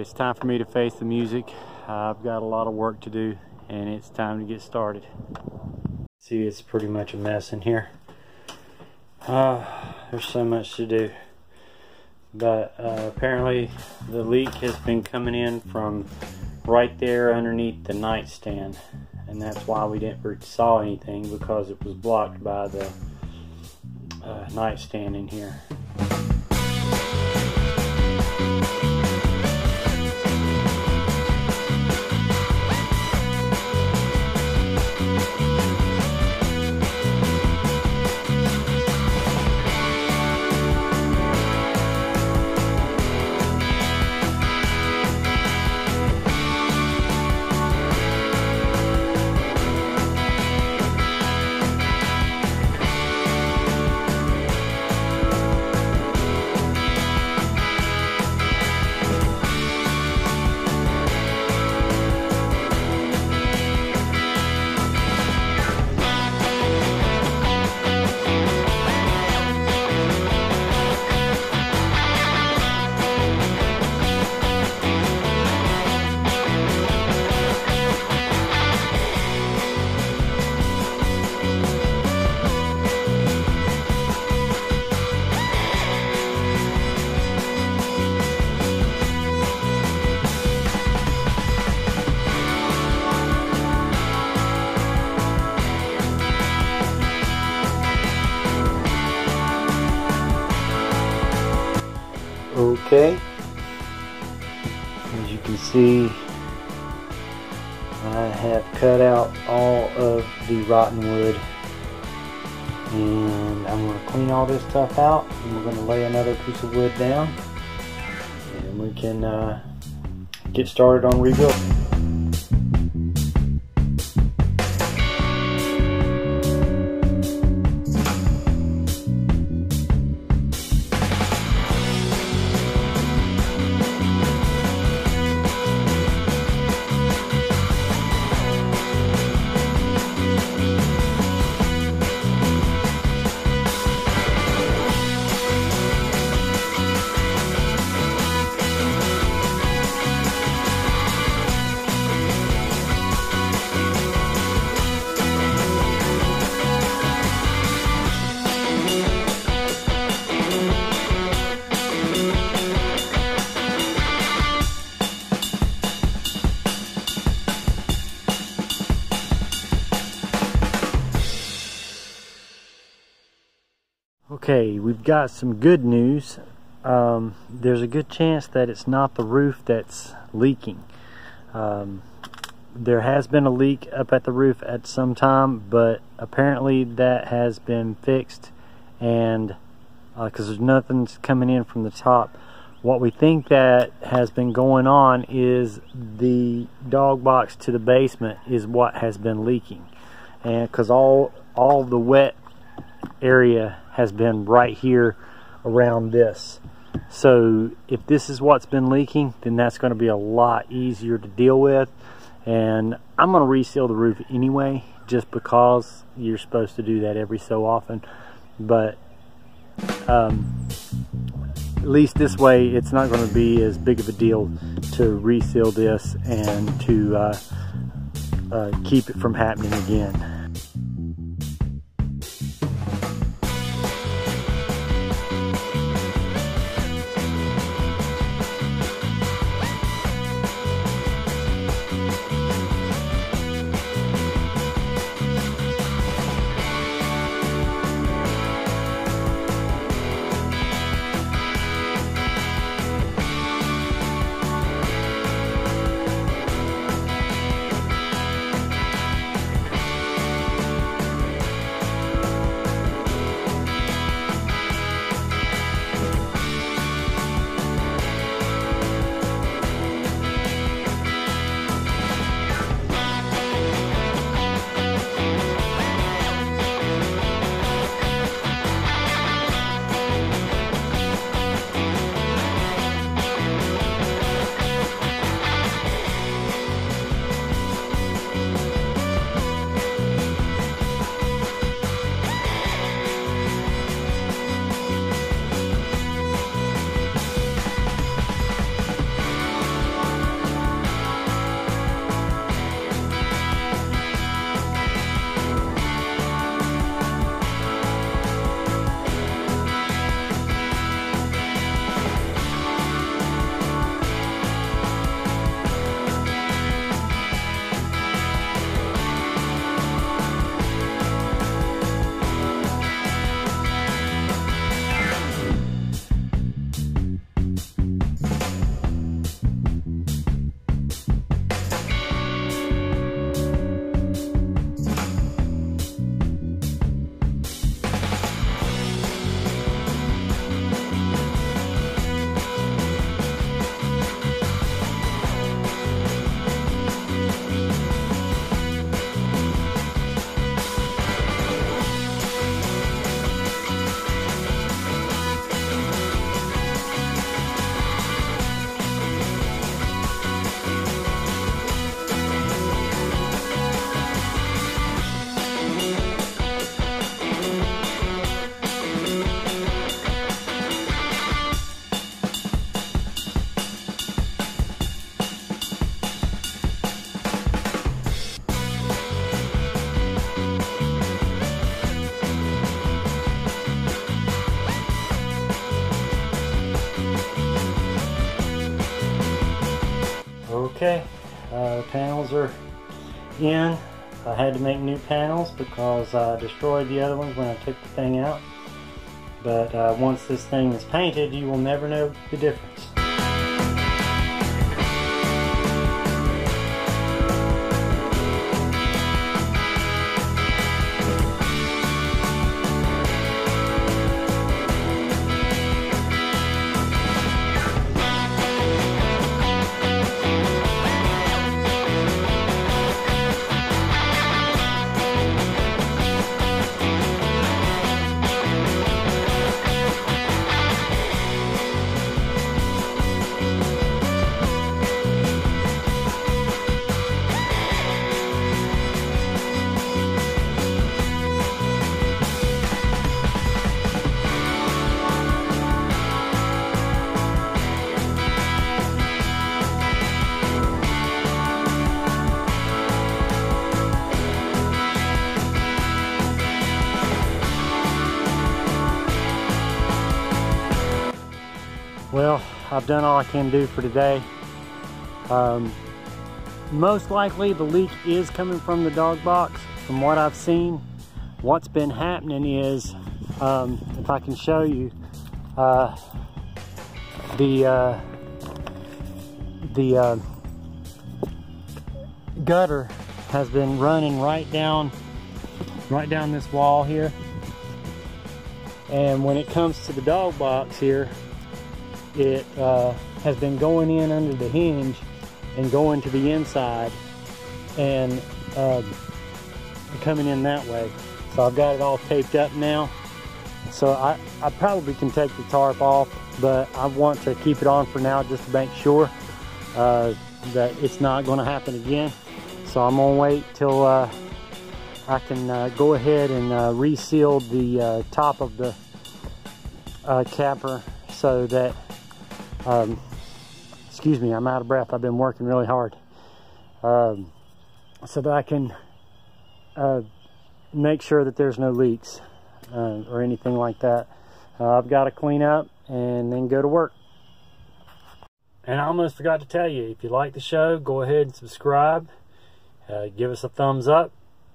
It's time for me to face the music. I've got a lot of work to do and it's time to get started. See, it's pretty much a mess in here. Uh, there's so much to do. But uh, apparently the leak has been coming in from right there underneath the nightstand. And that's why we didn't saw anything because it was blocked by the uh, nightstand in here. See, I have cut out all of the rotten wood and I'm going to clean all this stuff out and we're going to lay another piece of wood down and we can uh, get started on rebuilding. Okay, we've got some good news. Um, there's a good chance that it's not the roof that's leaking. Um, there has been a leak up at the roof at some time, but apparently that has been fixed and because uh, there's nothing coming in from the top. What we think that has been going on is the dog box to the basement is what has been leaking. And because all, all the wet area has been right here around this. So if this is what's been leaking, then that's going to be a lot easier to deal with. And I'm going to reseal the roof anyway, just because you're supposed to do that every so often. But um, at least this way, it's not going to be as big of a deal to reseal this and to uh, uh, keep it from happening again. Okay, uh, the panels are in. I had to make new panels because I destroyed the other ones when I took the thing out. But uh, once this thing is painted, you will never know the difference. I've done all I can do for today. Um, most likely the leak is coming from the dog box. From what I've seen, what's been happening is, um, if I can show you, uh, the uh, the uh, gutter has been running right down right down this wall here and when it comes to the dog box here it uh, has been going in under the hinge and going to the inside and uh, coming in that way. So I've got it all taped up now. So I, I probably can take the tarp off, but I want to keep it on for now just to make sure uh, that it's not going to happen again. So I'm to wait till uh, I can uh, go ahead and uh, reseal the uh, top of the capper so that um, excuse me, I'm out of breath. I've been working really hard. Um, so that I can uh, make sure that there's no leaks uh, or anything like that. Uh, I've got to clean up and then go to work. And I almost forgot to tell you, if you like the show, go ahead and subscribe. Uh, give us a thumbs up.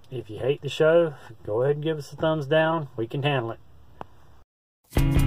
If you hate the show, go ahead and give us a thumbs down. We can handle it.